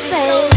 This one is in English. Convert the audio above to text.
baby.